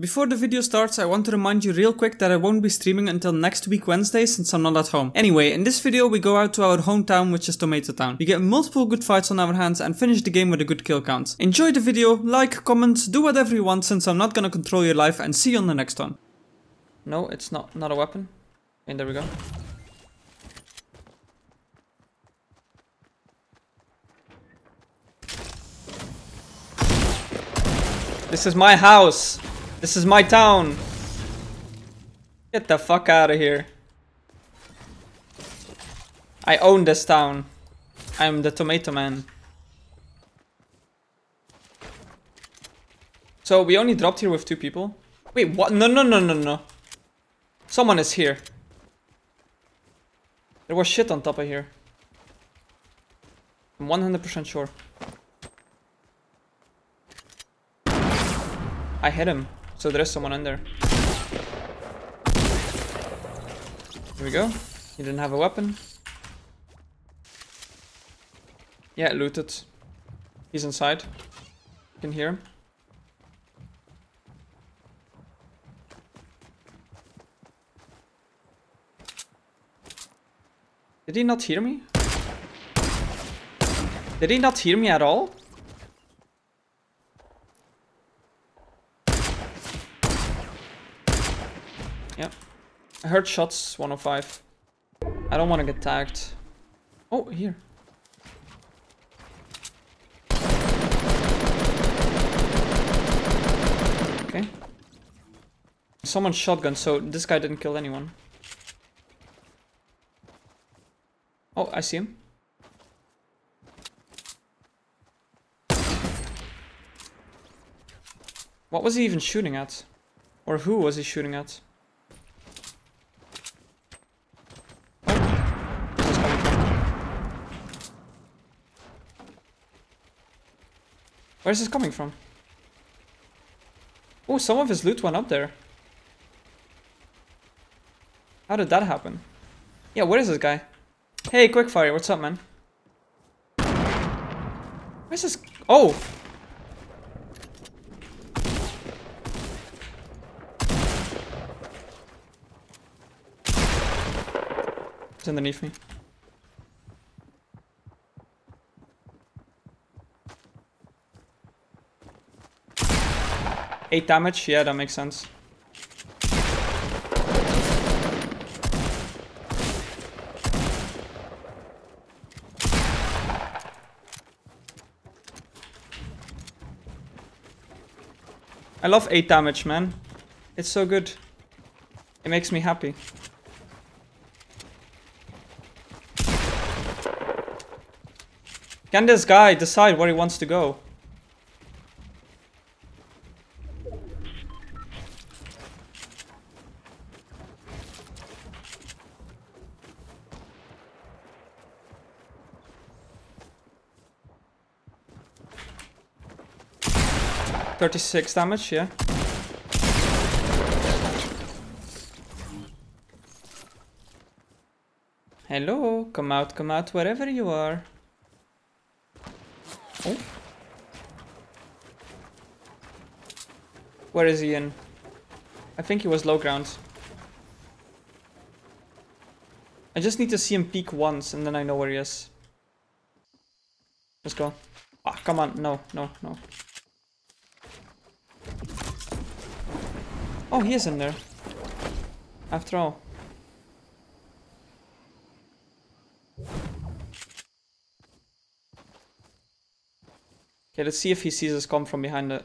Before the video starts, I want to remind you real quick that I won't be streaming until next week Wednesday since I'm not at home. Anyway, in this video we go out to our hometown which is Tomato Town. We get multiple good fights on our hands and finish the game with a good kill count. Enjoy the video, like, comment, do whatever you want since I'm not gonna control your life and see you on the next one. No, it's not, not a weapon. And there we go. This is my house! This is my town. Get the fuck out of here. I own this town. I'm the tomato man. So we only dropped here with two people? Wait, what? No, no, no, no, no. Someone is here. There was shit on top of here. I'm 100% sure. I hit him. So there is someone in there. Here we go. He didn't have a weapon. Yeah, looted. He's inside. You can hear him. Did he not hear me? Did he not hear me at all? I heard shots, 105. I don't want to get tagged. Oh, here. Okay. Someone shotgun, so this guy didn't kill anyone. Oh, I see him. What was he even shooting at? Or who was he shooting at? Where's this coming from? Oh, some of his loot went up there. How did that happen? Yeah, where is this guy? Hey, Quickfire, what's up, man? Where's this? Oh! It's underneath me. 8 damage, yeah, that makes sense. I love 8 damage, man. It's so good. It makes me happy. Can this guy decide where he wants to go? Thirty-six damage, yeah. Hello, come out, come out, wherever you are. Oh. Where is he in? I think he was low ground. I just need to see him peek once and then I know where he is. Let's go. Ah, come on. No, no, no. Oh, he is in there. After all. Okay, let's see if he sees us come from behind it.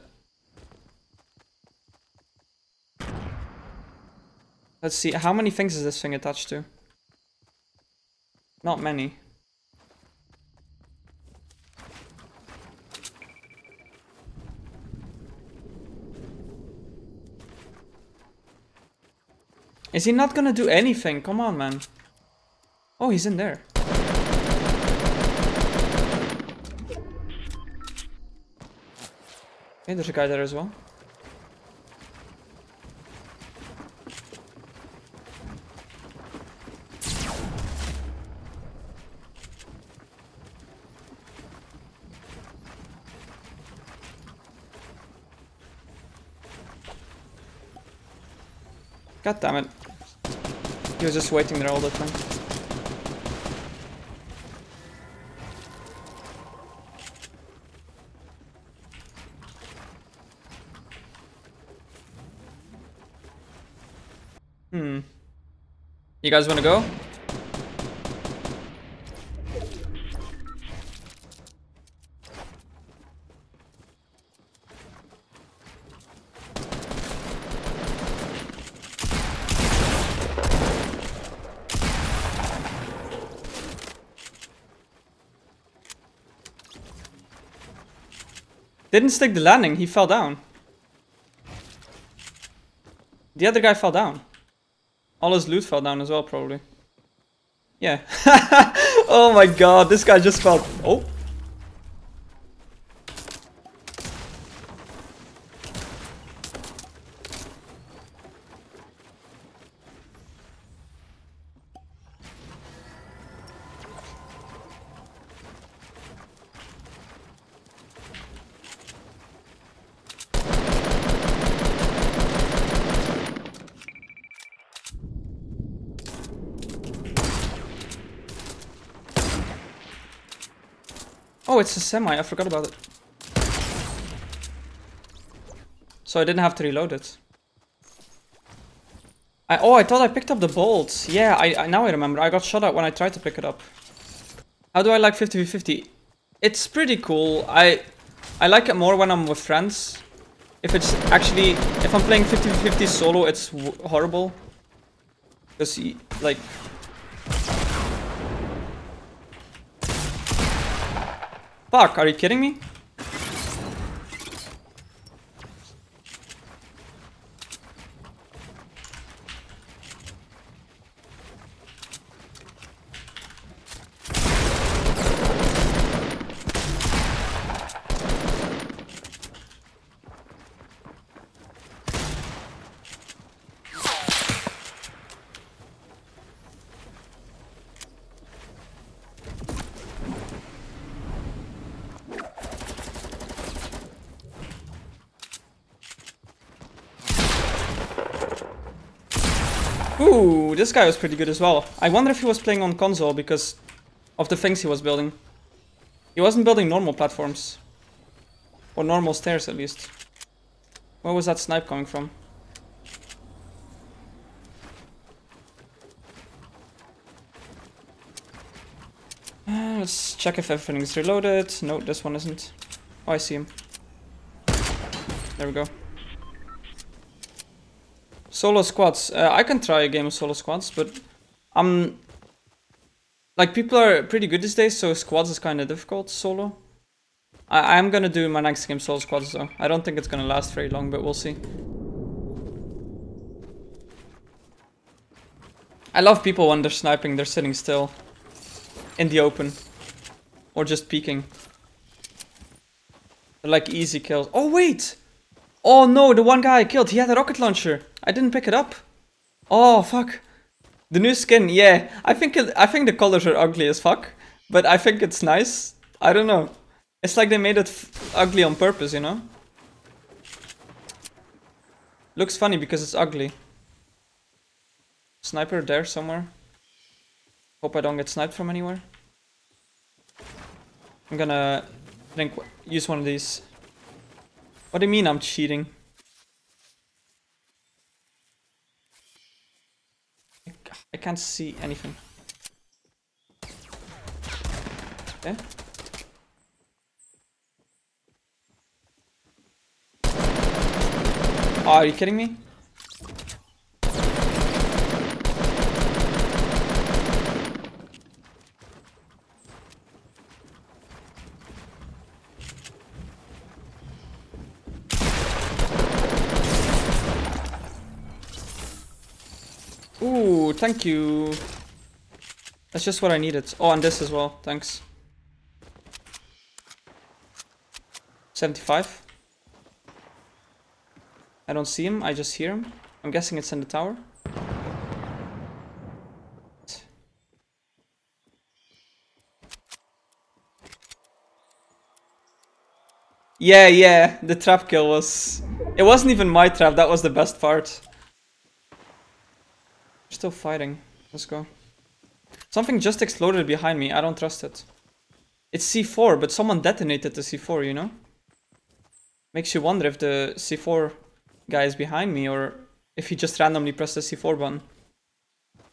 Let's see, how many things is this thing attached to? Not many. Is he not gonna do anything? Come on, man. Oh, he's in there. Okay, there's a guy there as well. God damn it. He was just waiting there all the time. Hmm. You guys wanna go? Didn't stick the landing, he fell down. The other guy fell down. All his loot fell down as well, probably. Yeah. oh my god, this guy just fell. Oh. Oh, it's a semi. I forgot about it. So I didn't have to reload it. I, oh, I thought I picked up the bolts. Yeah, I, I now I remember. I got shot at when I tried to pick it up. How do I like 50v50? It's pretty cool. I I like it more when I'm with friends. If it's actually if I'm playing 50v50 solo, it's horrible. Because like Fuck, are you kidding me? Ooh, this guy was pretty good as well. I wonder if he was playing on console because of the things he was building. He wasn't building normal platforms. Or normal stairs, at least. Where was that snipe coming from? Uh, let's check if everything's reloaded. No, this one isn't. Oh, I see him. There we go. Solo squads. Uh, I can try a game of solo squads, but I'm like people are pretty good these days, so squads is kind of difficult solo. I am gonna do my next game solo squads though. I don't think it's gonna last very long, but we'll see. I love people when they're sniping, they're sitting still in the open or just peeking. They're like easy kills. Oh wait! Oh no, the one guy I killed, he had a rocket launcher. I didn't pick it up. Oh fuck. The new skin, yeah. I think it, I think the colors are ugly as fuck, but I think it's nice. I don't know. It's like they made it ugly on purpose, you know? Looks funny because it's ugly. Sniper there somewhere. Hope I don't get sniped from anywhere. I'm gonna think use one of these. What do you mean I'm cheating? I can't see anything. Okay. Oh, are you kidding me? Ooh, thank you. That's just what I needed. Oh, and this as well. Thanks. 75. I don't see him. I just hear him. I'm guessing it's in the tower. Yeah, yeah, the trap kill was... It wasn't even my trap, that was the best part. Still fighting. Let's go. Something just exploded behind me. I don't trust it. It's C4, but someone detonated the C4, you know? Makes you wonder if the C4 guy is behind me or if he just randomly pressed the C4 button.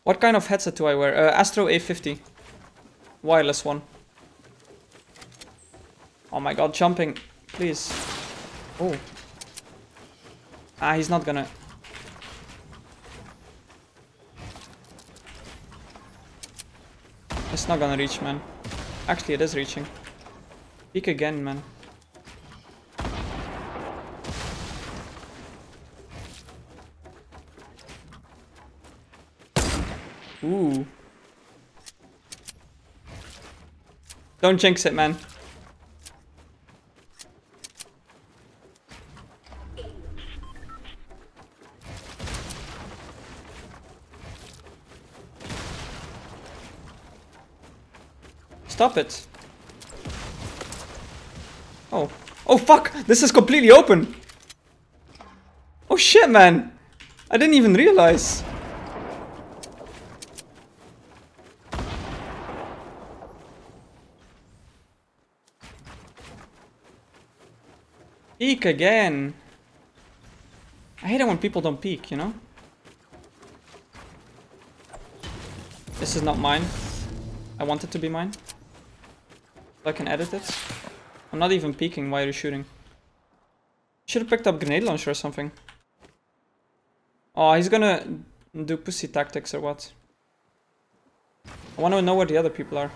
What kind of headset do I wear? Uh, Astro A50. Wireless one. Oh my god, jumping. Please. Oh. Ah, he's not gonna... It's not gonna reach, man. Actually, it is reaching. Peek again, man. Ooh. Don't jinx it, man. Stop it. Oh. Oh, fuck! This is completely open! Oh shit, man! I didn't even realize. Peek again. I hate it when people don't peek, you know? This is not mine. I want it to be mine. I can edit it. I'm not even peeking while you're shooting. Should have picked up grenade launcher or something. Oh, he's gonna do pussy tactics or what? I want to know where the other people are.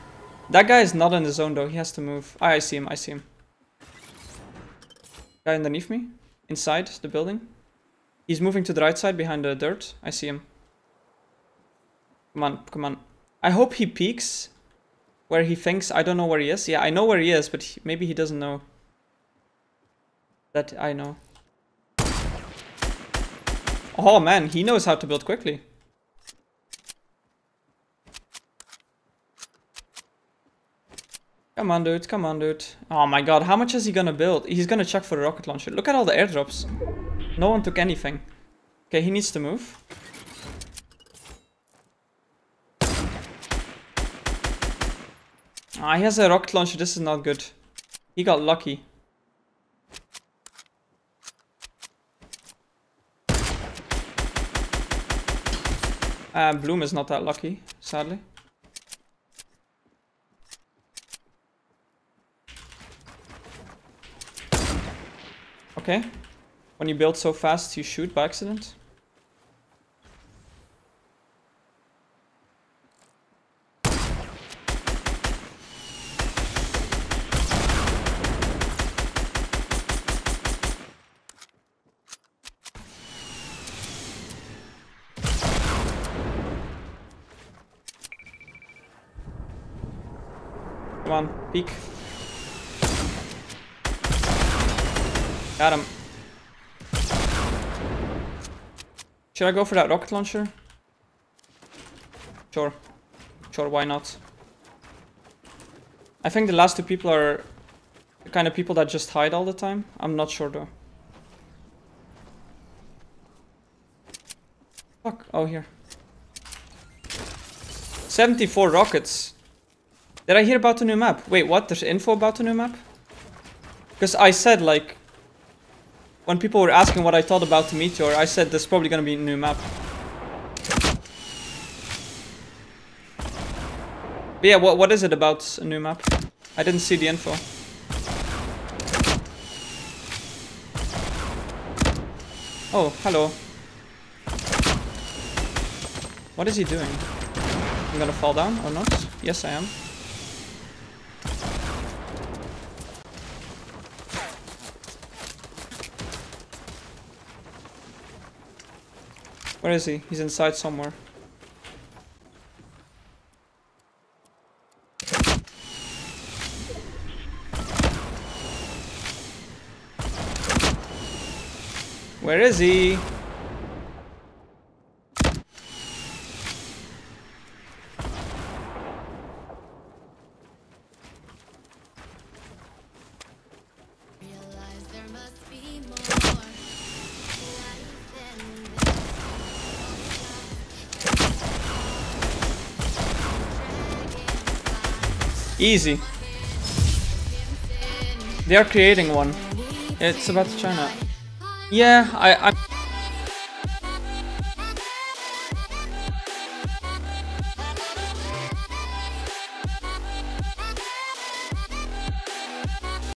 That guy is not in the zone though, he has to move. Ah, I see him, I see him. Guy underneath me? Inside the building? He's moving to the right side behind the dirt. I see him. Come on, come on. I hope he peeks where he thinks I don't know where he is. Yeah, I know where he is, but he, maybe he doesn't know that I know. Oh man, he knows how to build quickly. Come on, dude. Come on, dude. Oh my god, how much is he gonna build? He's gonna check for a rocket launcher. Look at all the airdrops. No one took anything. Okay, he needs to move. Ah, he has a rocket launcher. This is not good. He got lucky. Uh, Bloom is not that lucky, sadly. Okay. When you build so fast, you shoot by accident. Come on, peek. Got him. Should I go for that rocket launcher? Sure. Sure, why not? I think the last two people are the kind of people that just hide all the time. I'm not sure though. Fuck. Oh, here. 74 rockets. Did I hear about the new map? Wait, what? There's info about the new map? Because I said, like, when people were asking what I thought about the Meteor, I said there's probably gonna be a new map. But yeah, what, what is it about a new map? I didn't see the info. Oh, hello. What is he doing? I'm gonna fall down or not? Yes, I am. Where is he? He's inside somewhere. Where is he? Easy. They are creating one. It's about China. Yeah, I, I